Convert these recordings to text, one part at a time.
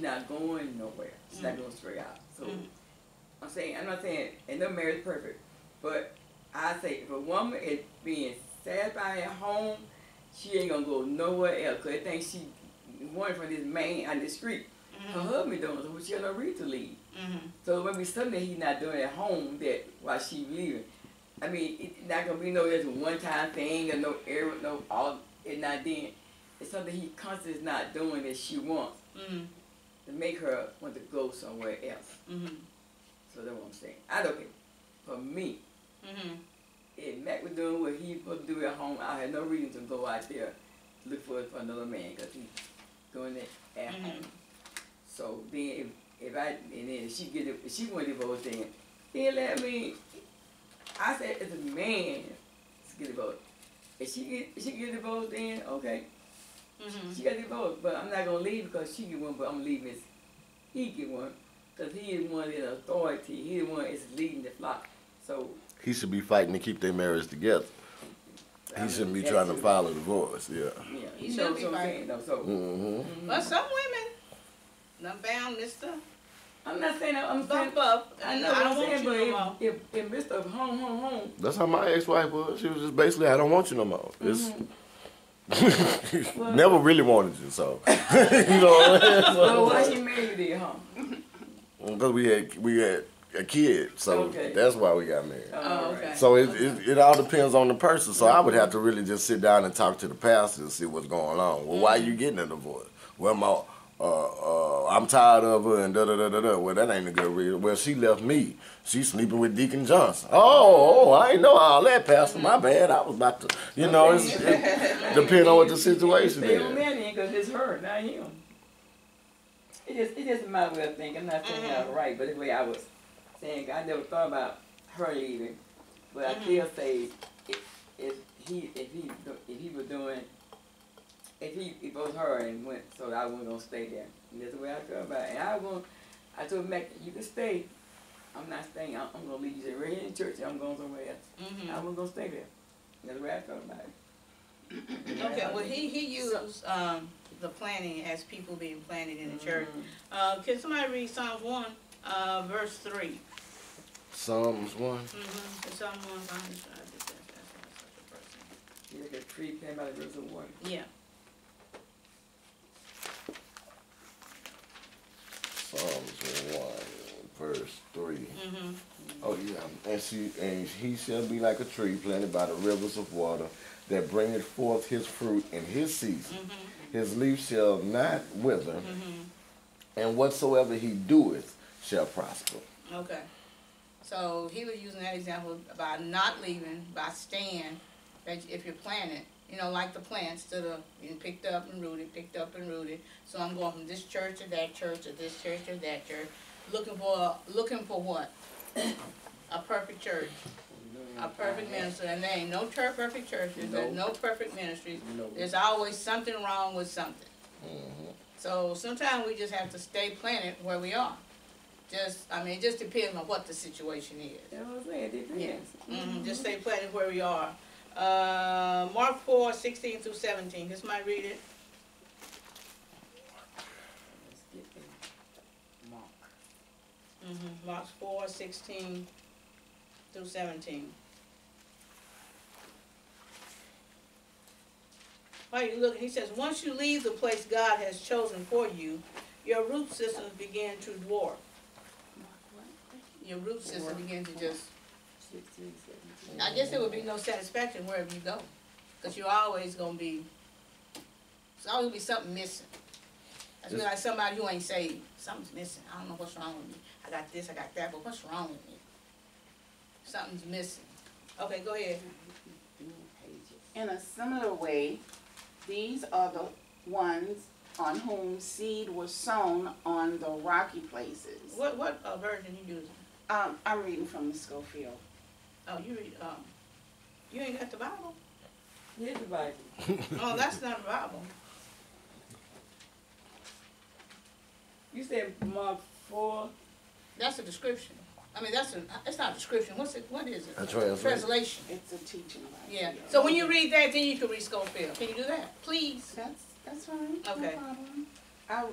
she's not going nowhere. She's not Mm. going straight out. So Mm. I'm saying I'm not saying and no marriage is perfect, but I say if a woman is being satisfied at home, she ain't gonna go nowhere else. Cause they think she wanted from this man on the street. Her Mhm. husband doing so she got no reason to leave. Mhm. So maybe something he's not doing at home that while she leaving. I mean, it's not gonna be no just one time thing or no error, no all it not then. It's something he constantly is not doing that she wants Mhm. To make her want to go somewhere else. Mhm. So that's what I'm saying. I don't care. For me, Mhm. if Mac was doing what he supposed to do at home, I had no reason to go out there to look for, for another man because he's doing it at Mhm. home. So then if, if I and then if she get it, if she want to divorce then then let me. I said as a man to get divorced. If she get if she get divorced then okay Mhm. she got divorced but I'm not gonna leave because she get one but I'm gonna leave he get one because he is one in authority he the one is leading the flock so He should be fighting to keep their marriage together. He mean, shouldn't be trying to true. file a divorce. Yeah. Yeah, He you should know be what I'm fighting. saying though. So Mm-hmm. But some women done found Mr. I'm not saying that, I'm saying Bump up. I know I don't want saying, you no but more. if, if, if Mr. Home Home Home, That's how my ex-wife was. She was just basically, I don't want you no more. It's Well- never really wanted you, so you know. well, why she married you huh? Because we had we had a kid, so Okay. that's why we got married. Oh, okay. So it, it it all depends on the person. So I would have to really just sit down and talk to the pastor and see what's going on. Well, why you getting a divorce? Well, my uh, uh, I'm tired of her and da da da da da. Well, that ain't a good reason. Well, she left me. She's sleeping with Deacon Johnson. Oh, oh, I ain't know all that, Pastor. My bad. I was about to, you know, it's, it depends on what the situation They don't is. marry him because it's her, not him. It just, it just my way of thinking. I'm not saying Mhm. I'm right, but the way I was saying, I never thought about her leaving. But I Mhm. still say, if, if he, if he, if he was doing, if he, if it was her and went, so I wasn't gonna stay there. And that's the way I feel about it. And I want, I told Mac, you can stay. I'm not staying. I'm, I'm gonna leave you right here in church. I'm going somewhere else. Mhm. I wasn't gonna stay there. That's the way I felt about it. Okay, well, he, he used, um, the planning as people being planted in the church. Mhm. Uh, can somebody read Psalms one, uh, verse three? Psalms one. Mm-hmm, Psalm one, look at tree planted by the rivers of water. such a person. Yeah, Psalms one, verse three. mm-hmm, Oh yeah, and she and he shall be like a tree planted by the rivers of water that bringeth forth his fruit in his season. mm-hmm, His leaf shall not wither, mm-hmm. and whatsoever he doeth shall prosper. Okay. So he was using that example about not leaving, by staying, that if you're planted, you know, like the plants that are being picked up and rooted, picked up and rooted. So I'm going from this church to that church, to this church to that church, looking for, looking for what? A perfect church, a perfect minister, and there ain't no ter- perfect churches, there's no perfect ministries. No. There's always something wrong with something. Mhm. So sometimes we just have to stay planted where we are. Just, I mean, it just depends on what the situation is. That's what I'm saying, it depends. hmm just stay planted where we are. Uh, Mark four, sixteen through seventeen, this might read it. Let's get there. Mark. Mm-hmm. Mark four, sixteen through seventeen. While you look, he says, once you leave the place God has chosen for you, your root systems begin to dwarf. Your root system begin to just I guess there would be no satisfaction wherever you go, because you're always gonna be, there's always gonna be something missing. That's be like somebody who ain't saved, something's missing, I don't know what's wrong with me, I got this, I got that, but what's wrong with me? Something's missing. Okay, go ahead. In a similar way, these are the ones on whom seed was sown on the rocky places. What, what, uh, version you using? Um, I'm reading from the Scofield. Oh, you read, um, you ain't got the Bible? Here's the Bible. Oh, that's not the Bible. You said Mark four, That's a description. I mean, that's a, it's not a description, what's it, what is it? A translation. Translation. It's a teaching Bible. Yeah, so when you read that, then you can read Scofield. Can you do that, please? That's, that's fine, no Okay. problem. I,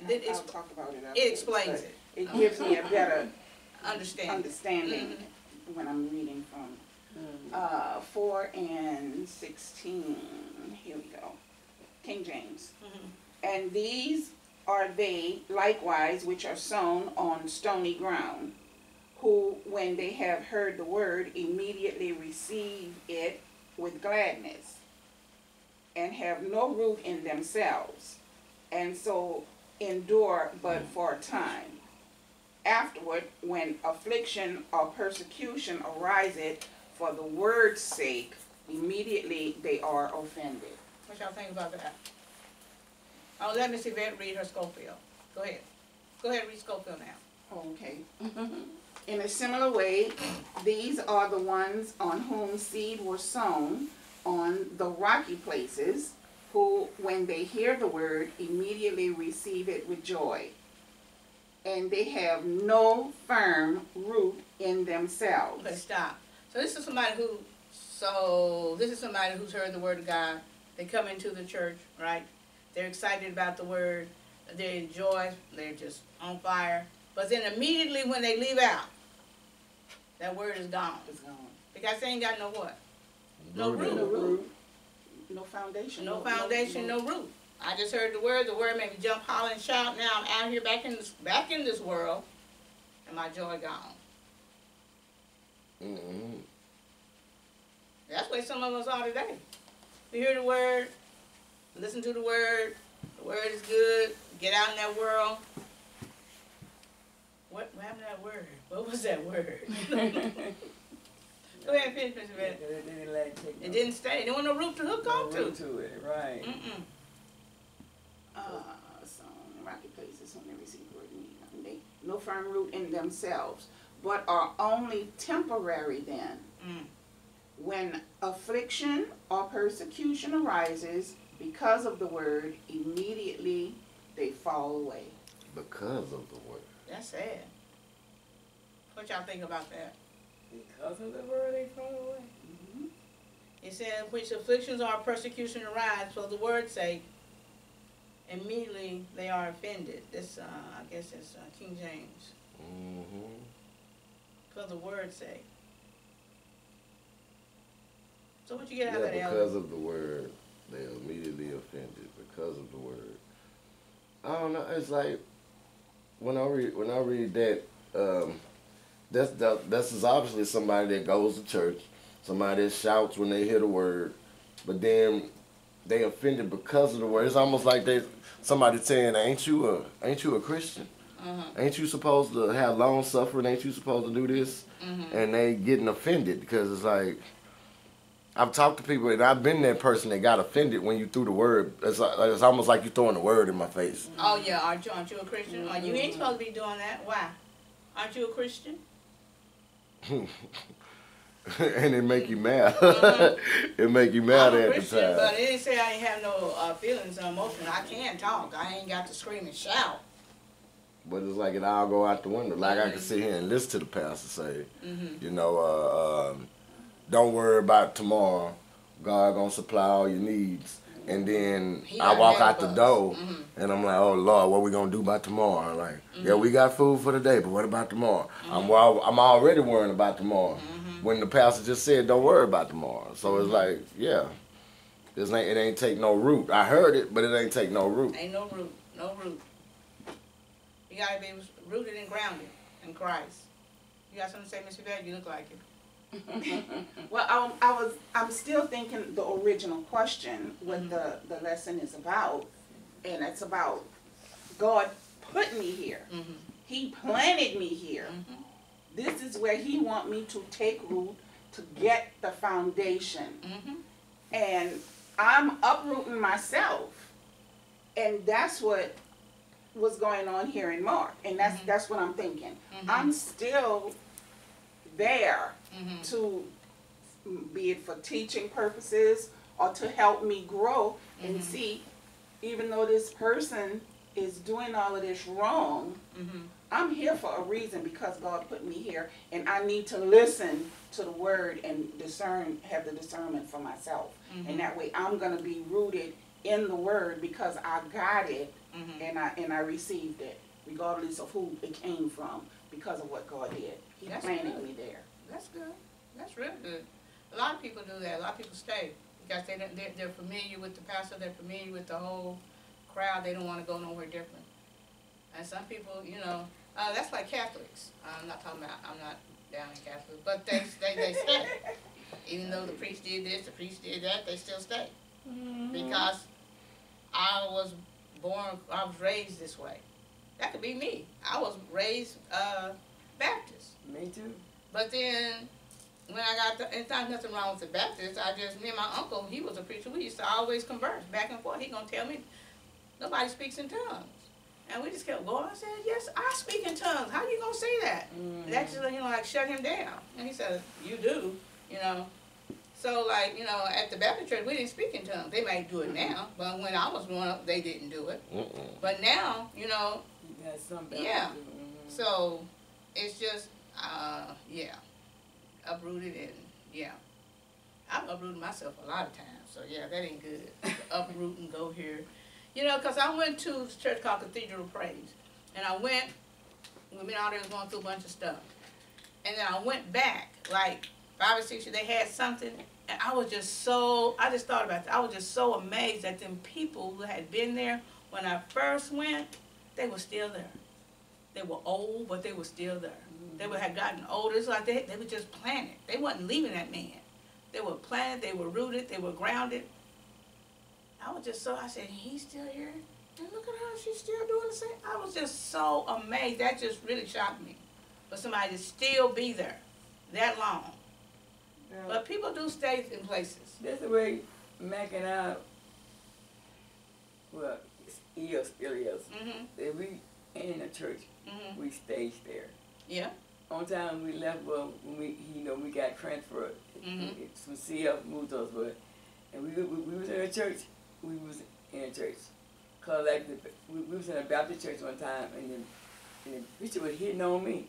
And then I'll it's, talk about it it afterwards, explains but it, It gives me a better understand. understanding Mhm. when I'm reading from. Mm. Uh, four and sixteen, here we go, King James. Mhm. And these are they likewise which are sown on stony ground, who, when they have heard the word, immediately receive it with gladness, and have no root in themselves, and so endure but for a time. Afterward, when affliction or persecution ariseth for the word's sake, immediately they are offended. What y'all think about that? Oh, let Miss Yvette read her Scofield. Go ahead. Go ahead, read Scofield now. Okay. In a similar way, these are the ones on whom seed were sown on the rocky places, who, when they hear the word, immediately receive it with joy. And they have no firm root in themselves. Okay, stop. So this is somebody who, so this is somebody who's heard the word of God. They come into the church, right? They're excited about the word. They enjoy. They're just on fire. But then immediately when they leave out, that word is gone It's gone. because they ain't got no what? No Rooted. No root. root, no foundation. No foundation, no root. I just heard the word. The word made me jump, holler, and shout. Now I'm out here back in this back in this world, and my joy gone. Mm-hmm. That's where some of us are today. We hear the word, listen to the word, the word is good, get out in that world. What, what happened to that word? What was that word? Go ahead, finish, Mr. Red. It didn't let it take It didn't stay. There wasn't no root to hook no on to. root to it, right. Mm-mm. uh, sown in rocky places when they receive word of need. And they no firm root in themselves, but are only temporary then. Mm. When affliction or persecution arises because of the word, immediately they fall away. Because of the word. That's sad. What y'all think about that? Because of the word they fall away. Mhm. It said, which afflictions or persecution arise for the word's sake, immediately they are offended. This, uh, I guess it's uh, King James. Mm-hmm. For the word's sake. So what you get Yeah, out of that, Elder? because of the word, they immediately offended because of the word. I don't know. It's like when I read when I read that, um, that's that, that's is obviously somebody that goes to church, somebody that shouts when they hear the word, but then they offended because of the word. It's almost like they somebody saying, "Ain't you a ain't you a Christian? Uh-huh. Ain't you supposed to have long suffering? Ain't you supposed to do this?" Mhm. and they getting offended because it's like I've talked to people and I've been that person that got offended when you threw the word. It's like, it's almost like you're throwing the word in my face. Oh yeah, aren't you, aren't you a Christian? Are you ain't supposed to be doing that. Why? Aren't you a Christian? and it make you mad. Mhm. it make you mad I'm a at Christian, the but it didn't say I ain't have no uh, feelings or emotions. I can talk. I ain't got to scream and shout. But it's like it all go out the window. Like I can sit here and listen to the pastor say, Mm-hmm. you know, uh, um, don't worry about tomorrow. God gonna supply all your needs. And then He I walk out the door Mhm. and I'm like, oh Lord, what we gonna do about tomorrow? Like, yeah, mm-hmm. we got food for the day, but what about tomorrow? Mm-hmm. I'm I'm already worrying about tomorrow. Mm-hmm. When the pastor just said, don't worry about tomorrow. So it's like, yeah, this ain't it ain't take no root. I heard it, but it ain't take no root. Ain't no root, no root. You gotta be rooted and grounded in Christ. You got something to say, Mr. Yvette? You look like it. Well, I, I was, I'm still thinking the original question, what the, the lesson is about, and it's about God put me here. Mm-hmm. He planted me here. Mhm. This is where he want me to take root to get the foundation. Mm-hmm. And I'm uprooting myself. And that's what was going on here in Mark. And that's Mhm. that's what I'm thinking. Mhm. I'm still there Mm-hmm. to be it for teaching purposes or to help me grow and Mhm. see even though this person is doing all of this wrong Mm-hmm. i'm here for a reason because god put me here and i need to listen to the word and discern have the discernment for myself Mhm. and that way i'm going to be rooted in the word because i got it Mhm. and I and I received it, regardless of who it came from, because of what God did. He That's planted good. me there. That's good. That's really good. A lot of people do that. A lot of people stay because they they're, they're familiar with the pastor. They're familiar with the whole crowd. They don't want to go nowhere different. And some people, you know, uh, that's like Catholics. I'm not talking about. I'm not down in Catholic, but they they they stay. Even though the priest did this, the priest did that, they still stay because I was born. I was raised this way. That could be me. I was raised uh, Baptist. Me too. But then, when I got, the, it's not nothing wrong with the Baptist. I just, me and my uncle, he was a preacher. We used to always converse back and forth. He gonna tell me, nobody speaks in tongues, and we just kept going. I said, yes, I speak in tongues. How you gonna say that? Mm. That just, you know, like shut him down. And he said, you do, you know. So like, you know, at the Baptist church, we didn't speak in tongues. They might do it now, but when I was growing up, they didn't do it. Mm-mm. But now, you know, You got some Yeah. balance, mhm. so it's just, uh, yeah, uprooted and yeah, I've uprooted myself a lot of times. So yeah, that ain't good. Uproot and go here, you know, because I went to church called Cathedral Praise, and I went. We been out there going through a bunch of stuff, and then I went back like five or six years. They had something, and I was just so. I just thought about that. I was just so amazed that them people who had been there when I first went, they were still there. They were old, but they were still there. They were, had gotten older. It's like they, they were just planted. They wasn't leaving that man. They were planted, they were rooted, they were grounded. I was just so, I said, he's still here? And look at her, she's still doing the same. I was just so amazed. That just really shocked me. For somebody to still be there that long. Yeah. But people do stay in places. That's the way Mac and I, well, he still is. Mm-hmm, If we in the church, mm-hmm, we stayed there. yeah, On time we left, well, when we, you know, we got transferred. Mhm. Some CF moved us, but, and we, we, we was in a church, we was in a church. Cause like, the, we, we was in a Baptist church one time, and the, and the preacher was hitting on me.